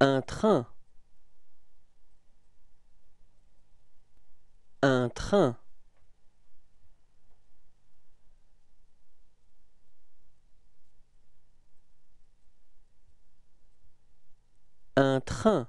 Un train. Un train. Un train.